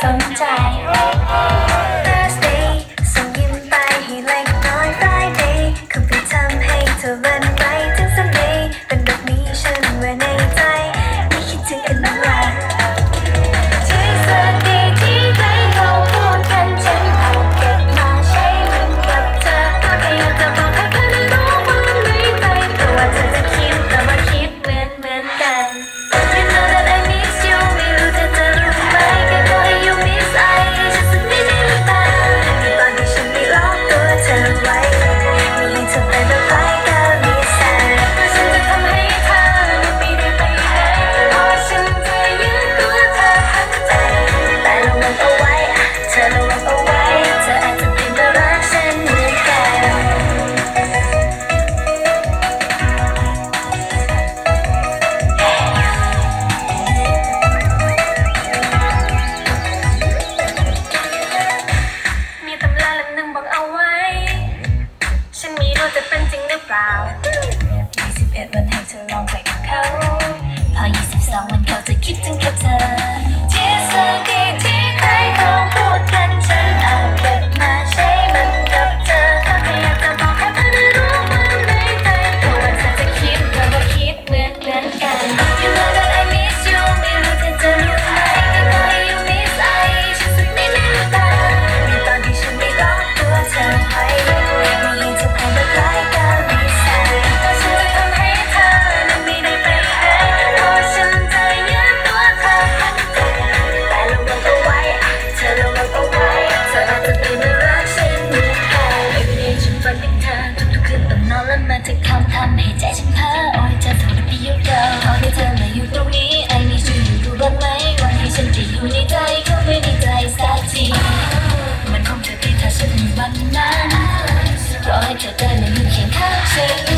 sometimes. ใจฉันเพ้อโอ้ยจะทนไปยุบเดาขอให้เธอมาอยู่ตรงนี้ไอ้นี่ช่วยอยู่รู้บ้างไหมวันที่ฉันจะอยู่ในใจก็ไม่มีใจสักทีมันคงจะดีถ้าฉันวันนั้นรอให้เธอได้มาอยู่เคียงข้างฉัน